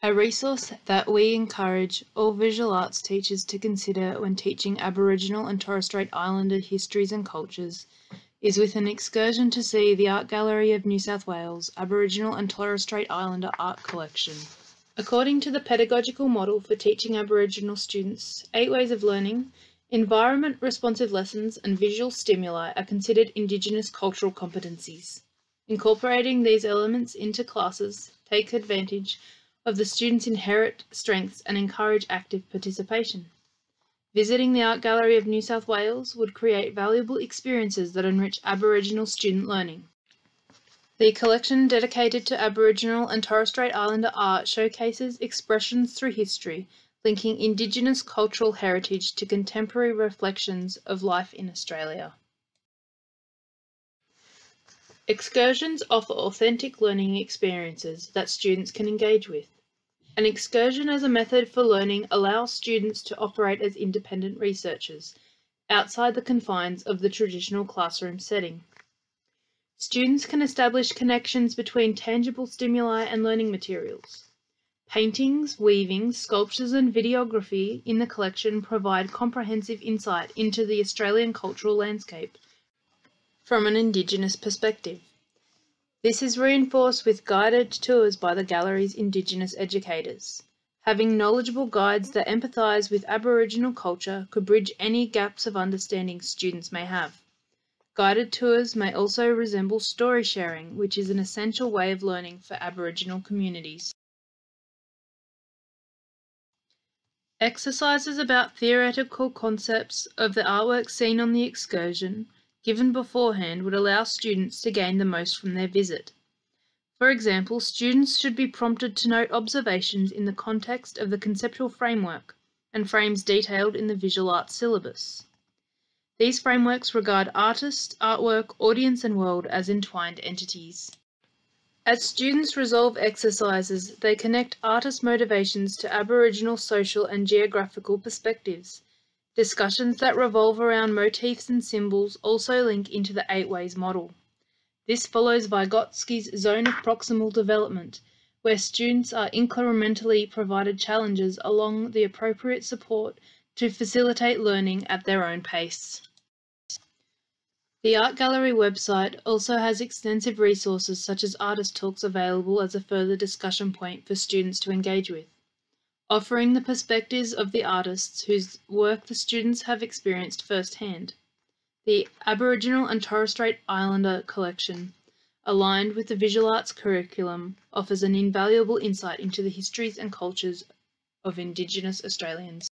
A resource that we encourage all visual arts teachers to consider when teaching Aboriginal and Torres Strait Islander histories and cultures is with an excursion to see the Art Gallery of New South Wales Aboriginal and Torres Strait Islander art collection. According to the pedagogical model for teaching Aboriginal students, eight ways of learning, environment responsive lessons and visual stimuli are considered Indigenous cultural competencies. Incorporating these elements into classes take advantage of the students' inherent strengths and encourage active participation. Visiting the Art Gallery of New South Wales would create valuable experiences that enrich Aboriginal student learning. The collection dedicated to Aboriginal and Torres Strait Islander art showcases expressions through history, linking Indigenous cultural heritage to contemporary reflections of life in Australia. Excursions offer authentic learning experiences that students can engage with. An excursion as a method for learning allows students to operate as independent researchers, outside the confines of the traditional classroom setting. Students can establish connections between tangible stimuli and learning materials. Paintings, weavings, sculptures and videography in the collection provide comprehensive insight into the Australian cultural landscape from an Indigenous perspective. This is reinforced with guided tours by the gallery's Indigenous educators. Having knowledgeable guides that empathise with Aboriginal culture could bridge any gaps of understanding students may have. Guided tours may also resemble story sharing, which is an essential way of learning for Aboriginal communities. Exercises about theoretical concepts of the artwork seen on the excursion, given beforehand, would allow students to gain the most from their visit. For example, students should be prompted to note observations in the context of the conceptual framework and frames detailed in the visual arts syllabus. These frameworks regard artist, artwork, audience and world as entwined entities. As students resolve exercises, they connect artist motivations to Aboriginal social and geographical perspectives. Discussions that revolve around motifs and symbols also link into the Eight Ways model. This follows Vygotsky's zone of proximal development, where students are incrementally provided challenges along the appropriate support to facilitate learning at their own pace. The Art Gallery website also has extensive resources such as artist talks available as a further discussion point for students to engage with, offering the perspectives of the artists whose work the students have experienced firsthand. The Aboriginal and Torres Strait Islander collection, aligned with the visual arts curriculum, offers an invaluable insight into the histories and cultures of Indigenous Australians.